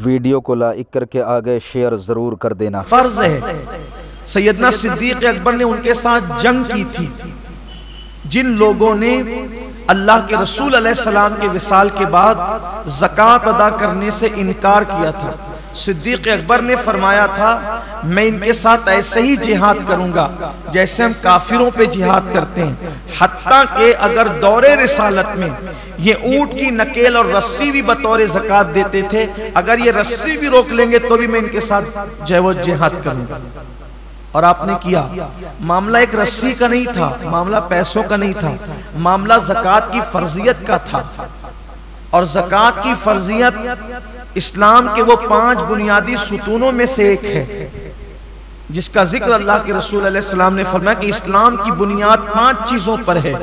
Video को like करके आगे शेयर ज़रूर कर देना। फ़र्ज़ है। सैदना सिद्दीक अकबर ने उनके साथ जंग की थी। जिन लोगों ने अल्लाह के रसूल सलाम के विसाल के बाद जक़ात अदा करने से इनकार किया था सिद्दीक अकबर ने फरमाया था, मैं इनके साथ ऐसे ही जिहाद करूँगा, जैसे हम काफिरों पे जिहाद करते हैं। हत्ता के अगर दौरे रिसालत में ये ऊँट की नकेल और रस्सी भी बतौर जक़ात देते थे, अगर ये रस्सी भी रोक लेंगे तो भी मैं इनके साथ जय वो जिहाद करूँगा। और आपने किया। मामला एक रस्सी का नहीं था, मामला पैसों का नहीं था, मामला जक़ात की फर्जियत का था। और जक़ात की फर्जियत इस्लाम के वो पाँच बुनियादी सुतूनों में से एक है, जिसका ज़िक्र अल्लाह के रसूल सलाम ने फरमाया कि इस्लाम की बुनियाद पाँच चीज़ों पर है,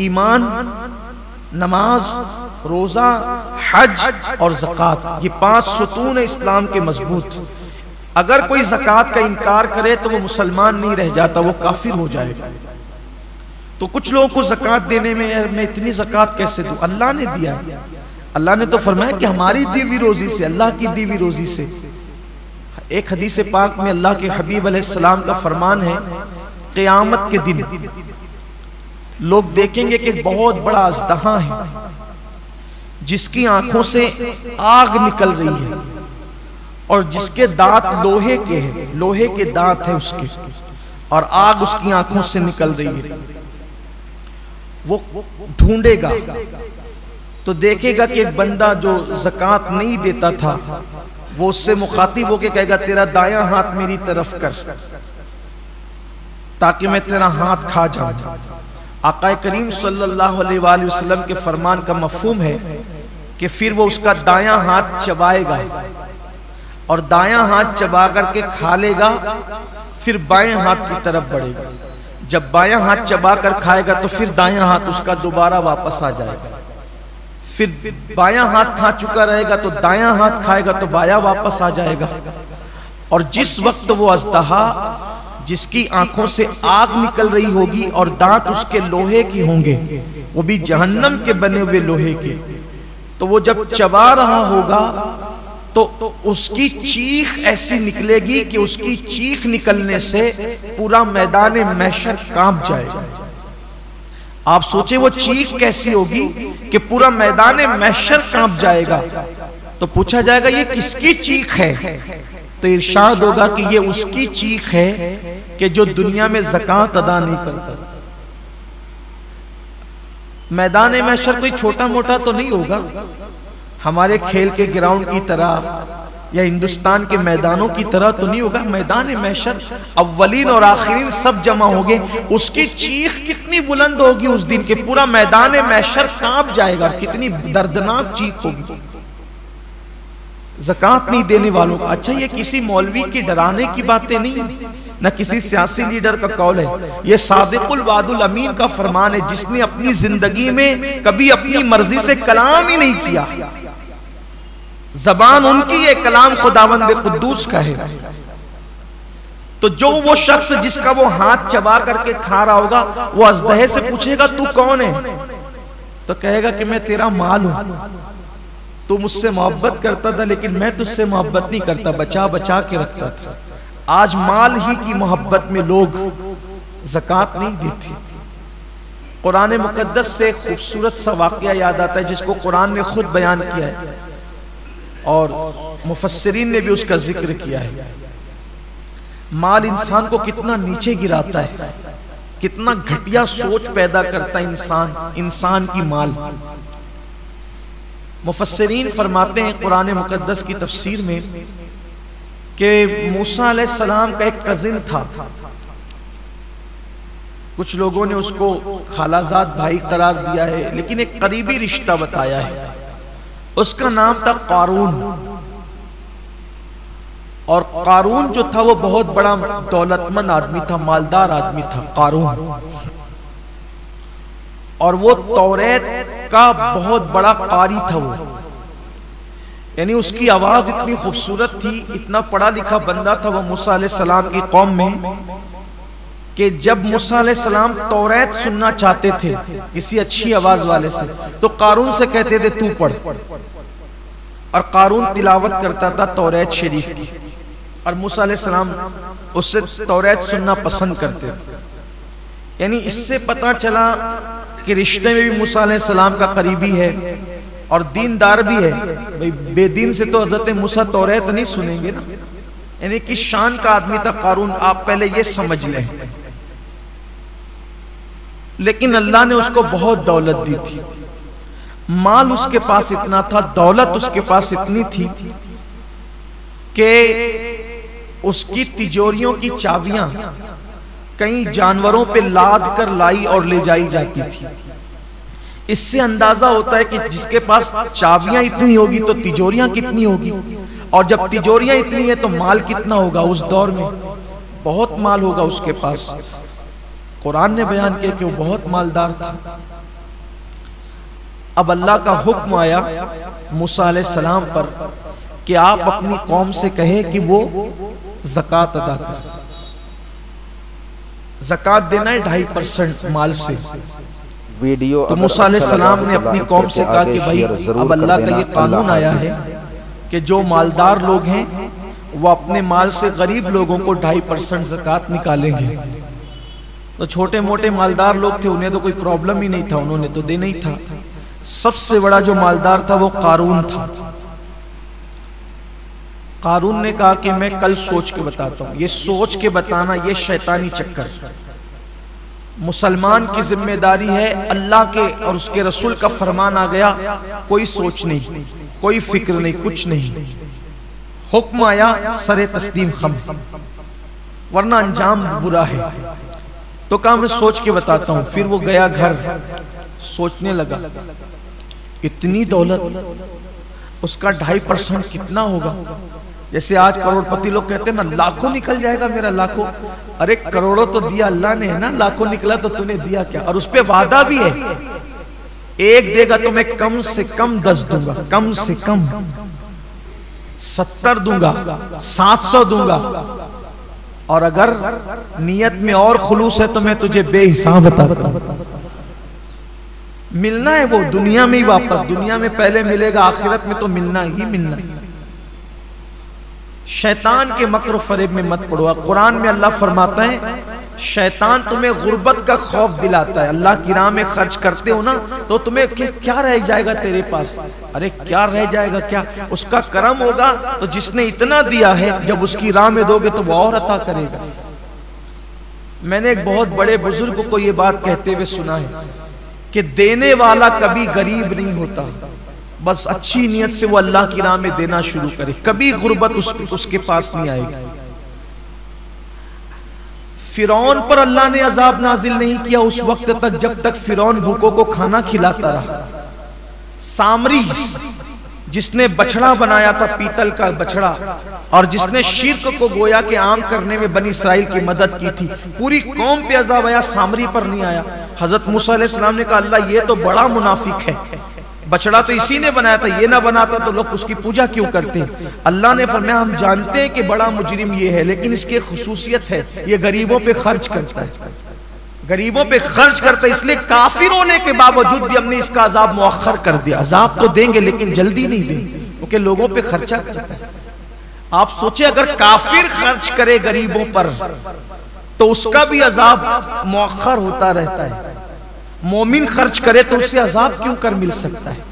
ईमान, नमाज़, रोजा, हज और जक़ात। ये पाँच सुतून है इस्लाम के मज़बूत। अगर कोई जक़ात का इनकार करे तो वो मुसलमान नहीं रह जाता, वो काफिर हो जाएगा। तो कुछ लोगों को जक़ात देने में मैं इतनी जक़ात कैसे दूँ? अल्लाह ने दिया अल्लाह ने तो फरमाया कि हमारी दीवी रोजी से, अल्लाह की दीवी रोजी से। एक हदीस पाक में अल्लाह के हबीब सलाम का फरमान है, क़यामत के दिन। लोग देखेंगे कि बहुत बड़ा अजदहा है, जिसकी आँखों से आग निकल रही है और जिसके दांत लोहे के हैं, लोहे के दांत हैं उसके, और आग उसकी आँखों से निकल रही है। वो ढूंढेगा तो देखेगा कि एक बंदा जो जक़ात नहीं देता था, वो उससे मुखातिब होके कहेगा, तेरा दाया हाथ मेरी तरफ़ कर, ताकि मैं तेरा हाथ खा जाऊँ। आका करीम सल्लल्लाहु अलैहि वसल्लम के फरमान का मफहूम है कि फिर वो उसका दाया हाथ चबाएगा और दाया हाथ चबा करके खा लेगा, फिर बाएँ हाथ की तरफ़ बढ़ेगा। जब बाया हाथ चबा कर खाएगा तो फिर दाया हाथ उसका दोबारा वापस आ जाएगा। फिर बाया हाथ खा चुका रहेगा तो दाया हाथ खाएगा तो बाया वापस आ जाएगा। और जिस वक्त वो अजदहा जिसकी आँखों से आग निकल रही होगी और दांत उसके लोहे के होंगे, वो भी जहन्नम के बने हुए लोहे के तो वो जब चबा रहा होगा तो उसकी चीख ऐसी निकलेगी कि उसकी चीख निकलने से पूरा मैदान मैशर काँप जाएगा। आप सोचे वो चीख कैसी होगी कि पूरा मैदान मैशर काँप जाएगा। तो पूछा जाएगा ये किसकी चीख है? तो इर्शाद होगा कि ये उसकी चीख है कि जो दुनिया में जक़ात अदा नहीं करता। मैदान मैशर कोई छोटा मोटा तो नहीं होगा? हमारे खेल के ग्राउंड की तरह या हिंदुस्तान के मैदानों की तरह तो नहीं होगा मैदान मैशर अव्वलीन और आखिरीन सब जमा हो गए उसकी चीख कितनी बुलंद होगी उस दिन के, पूरा मैदान मैशर काँप जाएगा कितनी दर्दनाक चीख होगी। जक़ात नहीं देने वालों का। अच्छा ये किसी मौलवी की डराने की बातें नहीं न किसी सियासी लीडर का कौल है। ये सादिकुल वादुल अमीन का फरमान है, जिसने अपनी ज़िंदगी में कभी अपनी मर्ज़ी से कलाम ही नहीं किया। जबान उनकी ये कलाम खुदावंद कुद्दूस का है। तो जो वो शख्स जिसका वो हाथ चबा करके खा रहा होगा, वो अजदहे से पूछेगा, तू कौन है? तो कहेगा कि मैं तेरा माल हूँ। तू मुझसे मोहब्बत करता था, लेकिन मैं तुझसे मोहब्बत नहीं करता, बचा बचा के रखता था। आज माल ही की मोहब्बत में लोग जक़ात नहीं देते। कुरान मुकद्दस से खूबसूरत सा वाक्य याद आता है, जिसको कुरान ने खुद बयान किया है। और मुफसरीन ने भी उसका ज़िक्र किया है। माल इंसान को कितना नीचे गिराता है, कितना घटिया सोच पैदा करता है इंसान इंसान की माल। मुफसरीन फरमाते हैं कुरान मुकद्दस की तफसीर में कि मूसा सलाम का एक कजिन था। कुछ लोगों ने उसको खालाजाद भाई करार दिया है, लेकिन एक करीबी रिश्ता बताया है। उसका नाम था कारून। और कारून जो था, वो बहुत बड़ा दौलतमंद आदमी था, मालदार आदमी था, कारून। और वो तौरेत का बहुत बड़ा कारी था वो। यानी उसकी आवाज़ इतनी खूबसूरत थी, इतना पढ़ा लिखा बंदा था वो मूसा सलाम की कौम में। कि जब मूसा सलाम तौरेत सुनना चाहते थे किसी अच्छी आवाज़ वाले से तो कारून से कहते थे, तू पढ़। और कारून तिलावत करता था तौरेत शरीफ की। और मूसा सलाम उससे तौरेत सुनना पसंद करते थे। यानी इससे पता चला कि रिश्ते में भी मूसा सलाम का करीबी है और दीनदार भी है। भाई, बेदीन से तो हज़रत मूसा तौरेत नहीं सुनेंगे ना। यानी कि शान का आदमी था कारून, आप पहले ये समझ लें। लेकिन अल्लाह ने उसको बहुत दौलत दी थी। माल उसके पास इतना था, दौलत उसके पास इतनी थी कि उसकी तिजोरियों की चाबियाँ कई जानवरों पे लाद कर लाई और ले जाई जाती थी। इससे अंदाज़ा होता है कि जिसके पास चाबियाँ इतनी होगी तो तिजोरियाँ कितनी होगी, और जब तिजोरियाँ इतनी है तो माल कितना होगा उस दौर में? बहुत माल होगा उसके पास। कुरान ने बयान किया कि वो बहुत मालदार था। अब अल्लाह का हुक्म आया मूसा सलाम पर कि आप अपनी कौम से कहे कि वो जक़ात अदा कर। जक़ात देना है ढाई परसेंट माल से। वीडियो तो मूसा सलाम ने अपनी कौम से कहा कि भाई अब अल्लाह का ये कानून आया है कि जो मालदार लोग हैं वो अपने माल से गरीब लोगों को ढाई परसेंट जक़ात निकालेंगे। तो छोटे मोटे मालदार लोग थे, उन्हें तो कोई प्रॉब्लम ही नहीं था, उन्होंने तो देना ही था। सबसे बड़ा जो मालदार था, वो कारून था। कारून ने कहा कि मैं कल सोच के बताता हूँ। ये सोच के बताना, ये शैतानी चक्कर। मुसलमान की ज़िम्मेदारी है अल्लाह के और उसके रसूल का फरमान आ गया, कोई सोच नहीं, कोई फ़िक्र नहीं, कुछ नहीं। हुक्म आया, सरे तस्लीम खम। वरना अंजाम बुरा है। तो कहा मैं सोच के बताता हूँ फिर वो गया घर सोचने लगा इतनी दौलत उसका ढाई परसेंट कितना होगा? जैसे आज करोड़पति लोग कहते हैं ना लाखों निकल जाएगा मेरा लाखों। अरे करोड़ों तो दिया अल्लाह ने है ना? लाखों निकला तो तूने दिया क्या? और उस पर वादा भी है। एक देगा तो मैं कम से कम दस दूँगा कम से कम सत्तर दूँगा सात सौ दूँगा। और अगर नियत में और खुलूस है तो मैं तुझे बेहिसाब बताता मिलना है वो दुनिया में ही वापस, दुनिया में पहले मिलेगा, आखिरत में तो मिलना ही मिलना शैतान के मकर फरेब में मत पड़ो। कुरान में अल्लाह फरमाता है शैतान तुम्हें गुर्बत का खौफ दिलाता है। अल्लाह की राह में खर्च करते हो ना तो तुम्हें क्या रह जाएगा तेरे पास? अरे क्या रह जाएगा क्या? उसका कर्म होगा तो जिसने इतना दिया है जब उसकी राह में दोगे तो वो और अता करेगा। मैंने एक बहुत बड़े बुज़ुर्ग को यह बात कहते हुए सुना है कि देने वाला कभी गरीब नहीं होता। बस अच्छी नीयत से वो अल्लाह की राह में देना शुरू करे। कभी गुर्बत उस, उसके पास नहीं आएगी। फिरौन पर अल्लाह ने अजाब नाजिल नहीं किया उस वक्त तक जब तक फिरौन भूखों को खाना खिलाता रहा। सामरी, जिसने बछड़ा बनाया था पीतल का बछड़ा और जिसने शिरक को गोया के आम करने में बनी इसराइल की मदद की थी, पूरी कौम पे अजाब आया, सामरी पर नहीं आया। हज़रत मूसा ने कहा, अल्लाह, ये तो बड़ा मुनाफिक है। बछड़ा तो इसी ने बनाया था, ये ना बनाता तो लोग उसकी पूजा क्यों करते हैं? अल्लाह ने फरमाया, हम जानते हैं कि बड़ा मुजरिम ये है, लेकिन इसकी खसूसियत है, ये गरीबों पे खर्च करता है। गरीबों पे खर्च करता है, इसलिए काफिर होने के बावजूद भी हमने इसका अजाब मुअखर कर दिया। अजाब तो देंगे, लेकिन जल्दी नहीं देंगे, क्योंकि लोगों पे खर्चा करता है। आप सोचे, अगर काफिर खर्च करे गरीबों पर तो उसका भी अजाब मुअखर होता रहता है। मोमिन खर्च करे तो उससे अजाब क्यों कर मिल सकता है?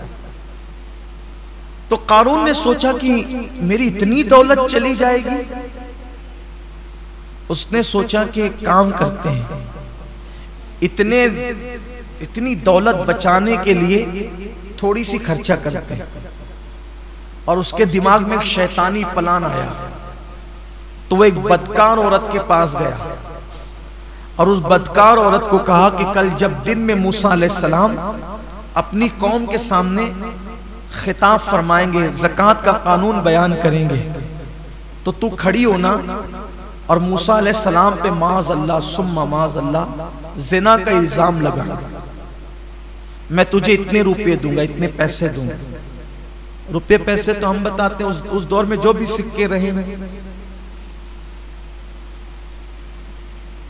तो कारून ने सोचा कि मेरी इतनी दौलत चली जाएगी। उसने सोचा कि काम करते हैं। इतने, इतनी दौलत बचाने के लिए थोड़ी सी खर्चा करते हैं। और उसके दिमाग में एक शैतानी प्लान आया। तो वो एक बदकार औरत के पास गया। और उस बदकार औरत को कहा कि कल जब दिन में मूसा सलाम अपनी कौम के सामने खिताब फरमाएँगे जक़ात का कानून बयान करेंगे तो तू खड़ी होना और मूसा सलाम पे माज अल्लाह सुम्मा माज अल्लाह जिना का इल्ज़ाम लगा मैं तुझे इतने रुपये दूँगा इतने पैसे दूँगा। रुपये पैसे तो हम बताते हैं उस, उस दौर में जो भी सिक्के रहे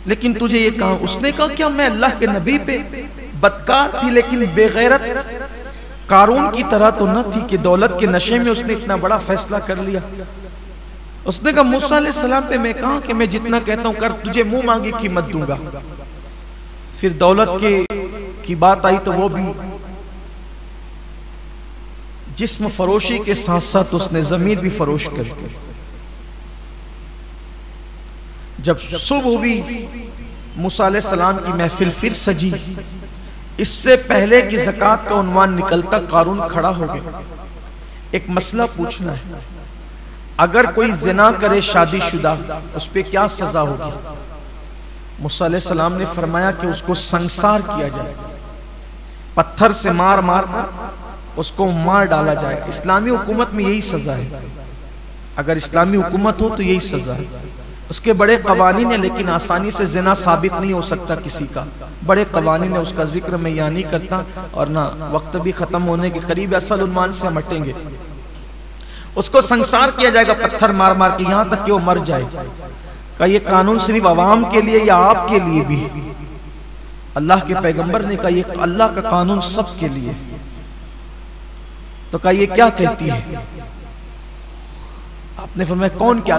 लेकिन तुझे ये कहा, उसने कहा क्या मैं अल्लाह के नबी पे बदकार थी, लेकिन बेगैरत? कारून की तरह तो न थी कि दौलत के नशे में उसने इतना बड़ा फैसला कर लिया। उसने कहा, मूसा सलाम पे मैं कहा कि मैं जितना कहता हूँ कर, तुझे मुँह मांगी कीमत दूँगा। फिर दौलत के की बात आई तो वो भी जिस्म फरोशी के साथ साथ उसने जमीर भी फरोश कर दी। जब सुबह हुई, मूसा सलाम की महफिल फिर सजी। इससे पहले कि जक़ात का निकलता कारून खड़ा हो गया। एक मसला पूछना है, अगर कोई जिना करे शादीशुदा, उस पर क्या सजा होगी? मूसा सलाम ने फरमाया कि उसको संसार किया जाए। पत्थर से मार मार कर उसको मार डाला जाए। इस्लामी हुकूमत में यही सजा है। अगर इस्लामी हुकूमत हो तो यही सजा है। उसके बड़े कवानी ने लेकिन आसानी से जिना साबित नहीं हो सकता किसी का। बड़े कवानी ने उसका ज़िक्र मैं यहाँ नहीं करता और ना वक्त भी खत्म होने के करीब असल उन्मान से हम हटेंगे उसको संसार किया जाएगा पत्थर मार मार के यहाँ तक कि वो मर जाए। का ये कानून सिर्फ़ आवाम के लिए या आपके लिए भी है। अल्लाह के पैगंबर ने कहा ये अल्लाह का कानून सबके लिए तो कहा ये क्या कहती है? आपने फिर फरमाया कौन क्या